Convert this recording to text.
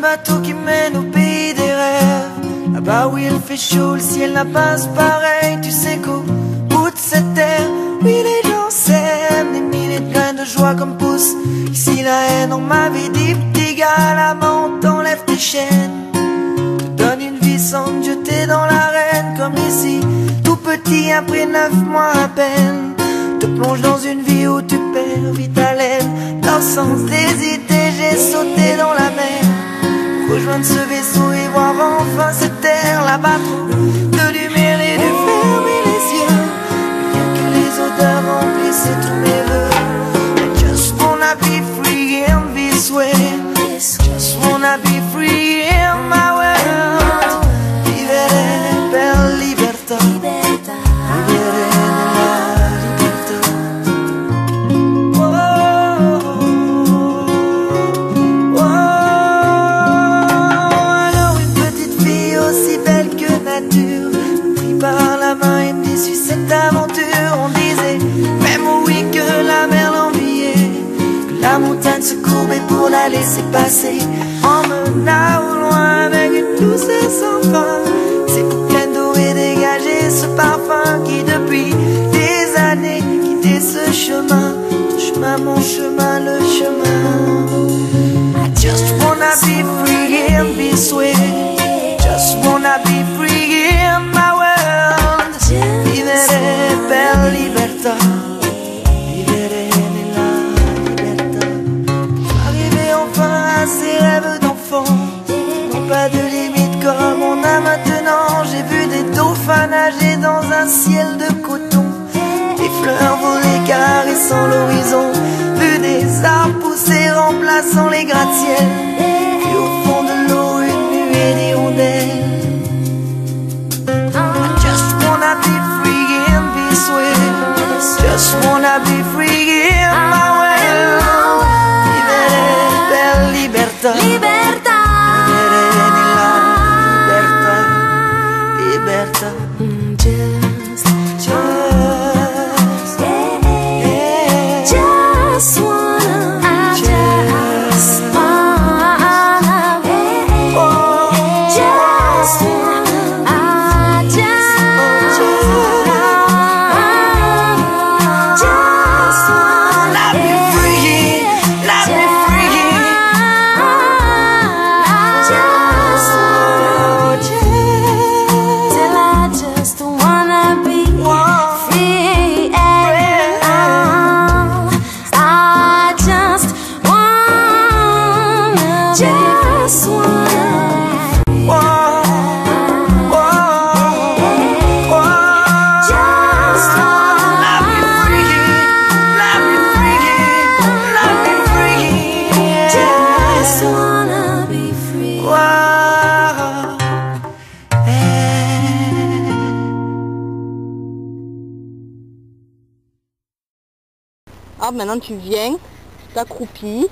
bateau qui mène au pays des rêves. Là-bas où il fait chaud, le ciel n'a pas pareil. Tu sais qu'au bout de cette terre, oui, les gens s'aiment. Des milliers de graines de joie comme pousse. Ici, la haine, on m'avait dit, petit gars, main, t'enlève tes chaînes. Te donne une vie sans te jeter dans l'arène, comme ici. Tout petit, après neuf mois à peine. Te plonge dans une vie où tu perds vite haleine. Sans hésiter, sauté dans la mer. Rejoindre ce vaisseau et voir enfin cette terre là-bas la laisser passer. Emmena au loin avec une douceur sans fin C'est pour qu'elle et dégager ce parfum qui depuis des années quittait ce chemin. Ce chemin, mon chemin, le chemin. I just wanna be free and be sweet. Nager dans un ciel de coton. Des fleurs voler caressant l'horizon. Vu des arbres pousser remplaçant les gratte-ciels. Maintenant tu viens, tu t'accroupis,